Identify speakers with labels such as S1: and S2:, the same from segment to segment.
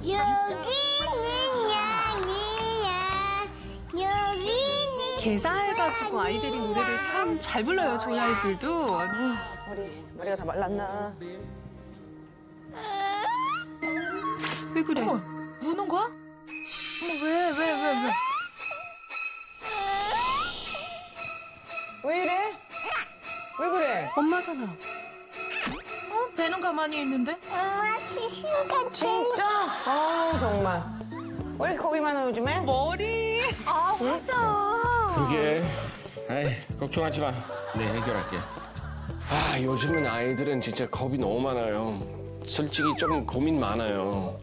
S1: 여기는 양이야. 여기는
S2: 개사해가지고 아이들이 노래를 참 잘 불러요, 저희 아이들도.
S3: 머리, 머리가 다 말랐나?
S2: 왜 그래?
S4: 어머, 우는 거야? 어머, 왜, 왜, 왜, 왜?
S3: 왜 이래? 왜 그래?
S2: 엄마 선아.
S4: 어? 배는 가만히 있는데?
S1: 엄마 키스가
S3: 진짜? 아 정말. 왜 이렇게 겁이 많아 요즘에?
S2: 머리. 아, 맞아.
S5: 그게 아이 걱정하지 마. 네 해결할게. 아 요즘은 아이들은 진짜 겁이 너무 많아요. 솔직히 좀 고민 많아요.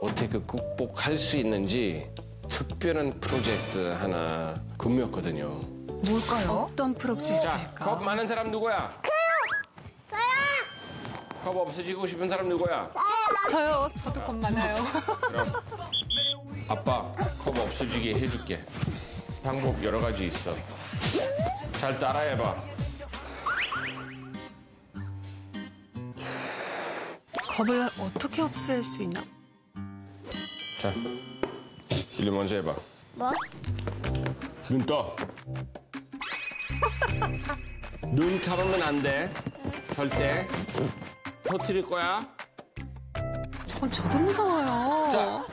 S5: 어떻게 그 극복할 수 있는지 특별한 프로젝트 하나 꾸몄거든요.
S4: 뭘까요?
S2: 어떤
S5: 자,
S2: 프로젝트일까?
S5: 겁 많은 사람 누구야?
S1: 저요.
S5: 겁 없어지고 싶은 사람 누구야?
S2: 저요. 저도 겁 많아요.
S5: 그럼 아빠 겁 없어지게 해줄게. 방법 여러 가지 있어. 잘 따라해봐.
S2: 겁을 어떻게 없앨 수 있나?
S5: 자, 일리 먼저 해봐.
S1: 뭐?
S5: 눈 떠. 눈 감으면 안 돼. 절대. 터트릴 거야.
S2: 저, 저도 무서워요.
S5: 자,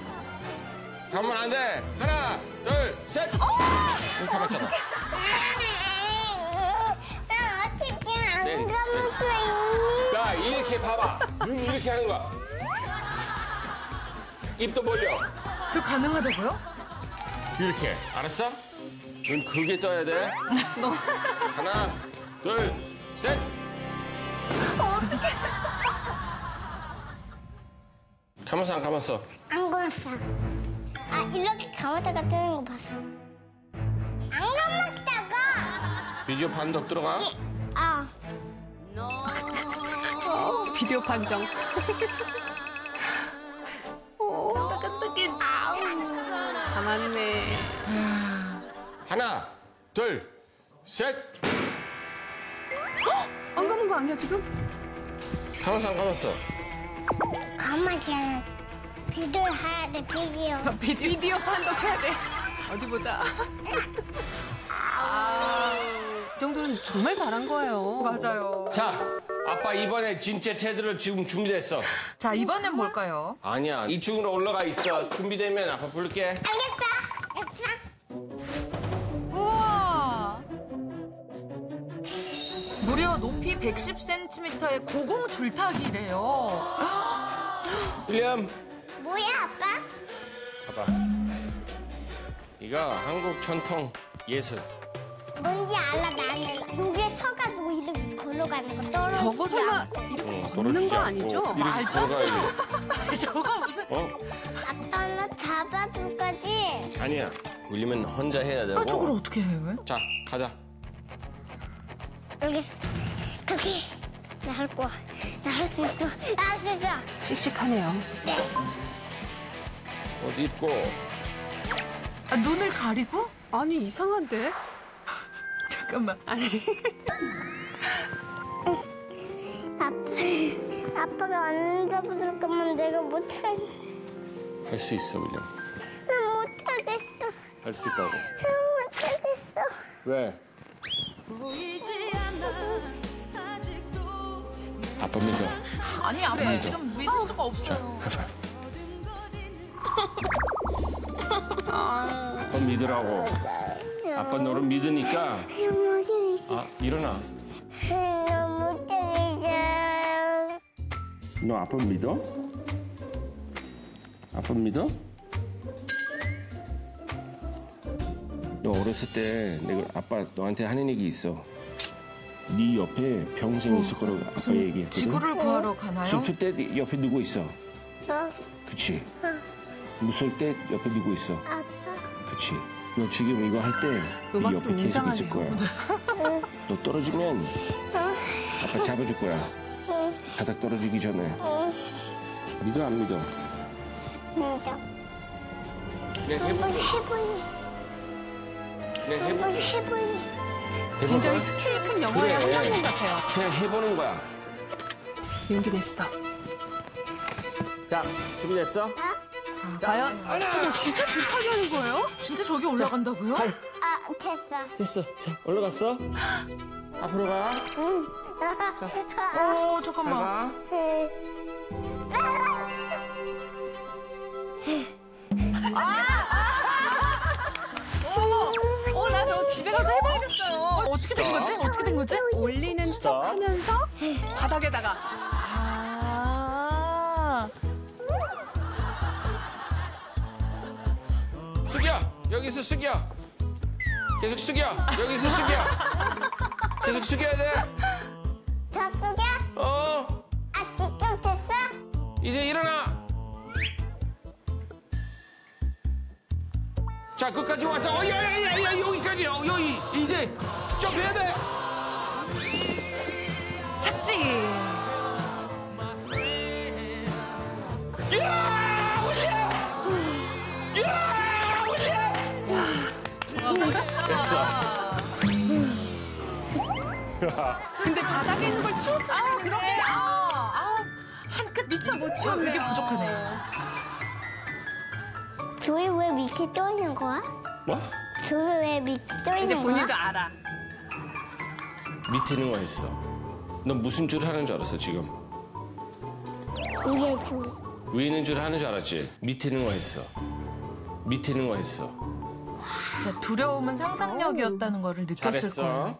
S5: 감으면 안 돼. 하나, 둘, 셋. 눈 감았잖아.
S1: 나 어떻게 안
S5: 네,
S1: 수 있니?
S5: 자, 이렇게 봐봐. 눈 이렇게 하는 거야. 입도 벌려.
S4: 저 가능하다고요?
S5: 이렇게. 알았어? 눈 크게 떠야 돼. 하나, 둘, 셋. 어떡해. 감았어, 안 감았어?
S1: 안 감았어. 아 이렇게 감았다가 뜨는 거 봤어. 안 감았다가.
S5: 비디오 판독 들어가?
S1: 아.
S2: 어, 비디오 판정. 오, 따끈따끈. 아우. 가만네.
S5: 하나, 둘, 셋.
S2: 안 감은 거 아니야, 지금?
S5: 감았어, 안 감았어?
S1: 감아지 않아. 비디오 해야 돼 비디오.
S2: 비디오, 비디오 판독해야 돼. 어디 보자. 아, 이 정도는 정말 잘한 거예요.
S4: 맞아요.
S5: 자, 아빠 이번에 진짜 테드를 지금 준비됐어.
S4: 자, 이번엔 뭘까요?
S5: 아니야, 2층으로 올라가 있어. 준비되면 아빠 부를게.
S1: 알겠어.
S4: 높이 110cm의 고공 줄타기래요.
S5: 윌리엄,
S1: 뭐야 아빠?
S5: 봐봐. 이거 한국 전통 예술.
S1: 뭔지 알아 나는. 여기에 서가지고 이렇게 걸어가는 거 떨어지지
S2: 저거 설마. 이렇게
S5: 응,
S2: 걷는 거 아니죠?
S5: 이렇게
S4: 말도
S5: 걸어가야지.
S4: 저거 무슨
S5: 어?
S1: 아빠는 잡아줄 거지?
S5: 아니야. 윌리엄은 혼자 해야 되고.
S4: 아, 저걸 어떻게 해요?
S5: 자, 가자.
S1: 알겠어. 그렇게 나 할 거야. 나 할 수 있어. 나 할 수 있어.
S2: 씩씩하네요.
S5: 옷 입고.
S4: 아, 눈을 가리고?
S2: 아니, 이상한데?
S4: 잠깐만.
S2: 아니.
S1: 아빠, 아빠가 안 잡아줄 거면 내가 못해.
S5: 할수 있어, 윌리엄.
S1: 난 못하겠어.
S5: 할 수 있다고.
S1: 난 못하겠어.
S5: 왜? 아빠 믿어.
S4: 아니, 아빠 지금 믿을 수가
S5: 자,
S4: 없어요.
S5: 하이파이브. 아빠 믿으라고. 아빠 너를 믿으니까. 아, 일어나. 너 아빠 믿어? 아빠 믿어? 너 어렸을 때 내가 아빠 너한테 하는 얘기 있어. 네 옆에 평생 있을 거라고 아빠 얘기했거든.
S4: 지구를 구하러 가나요?
S5: 슬플 때 옆에 누구 있어?
S1: 너,
S5: 그치? 무서울 때 옆에 누구 있어?
S1: 아빠.
S5: 그치? 너 지금 이거 할 때 네 옆에 계속 있을. 거야. 너 떨어지면 아빠 잡아줄 거야. 바닥 떨어지기 전에. 믿어 안 믿어?
S1: 맞아.
S5: 그냥
S1: 한번. 해보니.
S5: 그냥
S1: 한번
S5: 해보고.
S1: 해보니.
S5: 해볼
S2: 굉장히
S5: 거야?
S2: 스케일 큰 영화의
S5: 그래.
S2: 한 장면 같아요.
S5: 그냥 해보는 거야.
S2: 용기 냈어.
S5: 자, 준비됐어?
S4: 자, 과연 어머 진짜 줄타기 하는 거예요? 진짜 저기 올라간다고요?
S1: 발아 됐어.
S3: 됐어. 자, 올라갔어? 앞으로 가.
S1: 응.
S4: 오
S3: 잘
S4: 잠깐만.
S3: 가.
S4: 어 어떻게 된 거지? 어떻게 된 거지?
S2: 올리는
S3: 스톱.
S2: 척 하면서 바닥에다가.
S4: 아.
S5: 숙여 여기서 숙여 계속 숙여 여기서 숙여 계속 숙여야
S1: 저 속에
S5: 돼어
S1: 아 지금 됐어?
S5: 이제 일어나 자 끝까지 와서 어 야야야 됐어
S2: 근데 바닥에 있는 걸 치웠어.
S4: 아 그러게. 한끗 미처 못 치웠네. 이게 부족하네.
S1: 조이 왜 밑에 떠 있는 거야?
S5: 뭐?
S1: 조이 왜 밑에 떠
S2: 이제
S1: 있는
S2: 본인도
S1: 거야?
S2: 알아.
S5: 밑에 있는 거 했어 너 무슨 줄 하는 줄 알았어 지금
S1: 위에 조이.
S5: 위에 있는 줄 하는 줄 알았지 밑에 있는 거 했어 밑에 있는 거 했어
S4: 진짜 두려움은 상상력이었다는 거를 느꼈을
S5: 잘했어
S4: 거예요.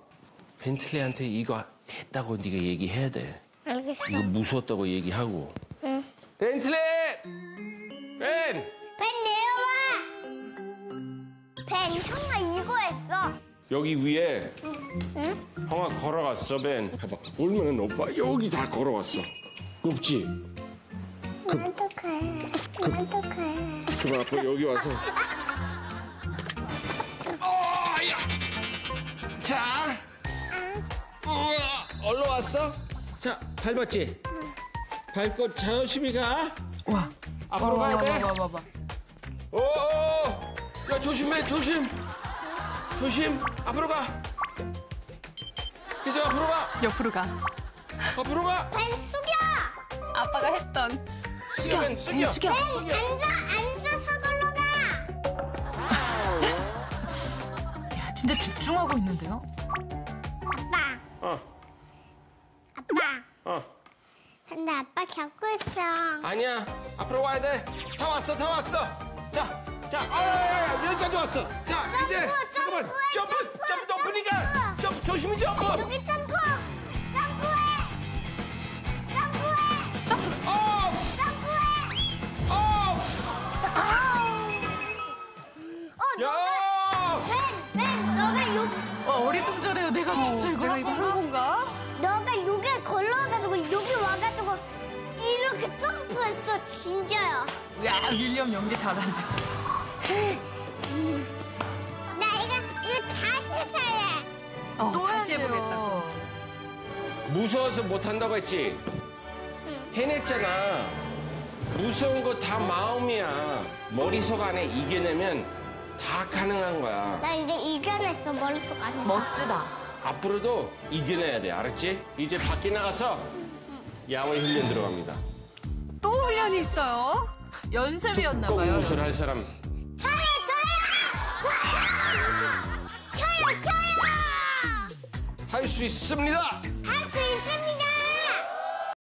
S5: 벤틀리한테 이거 했다고 네가 얘기해야 돼
S1: 알겠어.
S5: 이거 무서웠다고 얘기하고
S1: 응.
S5: 벤틀리 벤
S1: 벤 내려와. 벤 형아 이거 했어.
S5: 여기 위에
S1: 응?
S5: 형아 걸어갔어 벤 봐봐. 얼마나 높아? 여기 다 걸어갔어. 높지?
S1: 어떡해. 어떡해.
S5: 그만 아빠 여기 와서. 어야. 자. 우와 얼른 왔어? 자 밟았지? 밟고 조심히 가?
S4: 와.
S5: 앞으로 가야 돼?
S4: 와, 와, 와.
S5: 오, 야 조심해 조심. 조심. 앞으로 가 계속 앞으로 가
S2: 옆으로 가.
S5: 앞으로 가
S1: 벤 숙여.
S2: 아빠가 했던.
S5: 숙여 벤 숙여
S4: 숙여.
S1: 벤 앉아 앉아 서글로 가.
S4: 야, 진짜 집중하고 있는데요?
S1: 아빠.
S5: 어
S1: 아빠.
S5: 어.
S1: 근데 아빠 잡고 있어.
S5: 아니야 앞으로 와야 돼다 왔어 다 왔어 자 자 아, 여기까지 왔어 자 이제 잠깐만 점프
S1: 점프,
S5: 점프
S1: 점프,
S5: 높으니까
S1: 점프.
S5: 점프 조심히 점프
S1: 여기 점프. 점프해. 점프해.
S5: 어
S1: 점프해.
S5: 어.
S1: 어,
S5: 야
S1: 벤, 벤, 너가 여기,
S4: 와, 어리둥절해요. 내가 진짜 이걸
S2: 내가
S4: 한
S2: 이거? 한 건가?
S1: 너가 여기 걸러가지고 여기 와가지고 이렇게 점프했어, 진짜야.
S4: 야, 윌리엄 연기 잘하네.
S1: 나 이거 이거 다시 해야 해.
S2: 어,
S4: 또
S2: 다시
S4: 해야 돼요.
S2: 해보겠다.
S5: 무서워서 못 한다고 했지 해냈잖아 무서운 거 다 마음이야 머릿속 안에 이겨내면 다 가능한 거야
S1: 나 이제 이겨냈어 머릿속 안에.
S4: 멋지다.
S5: 앞으로도 이겨내야 돼 알았지? 이제 밖에 나가서 야외 훈련 들어갑니다
S2: 또 훈련이 있어요.
S4: 연습이었나
S5: 꼭
S4: 봐요.
S5: 무술 할 사람 할 수 있습니다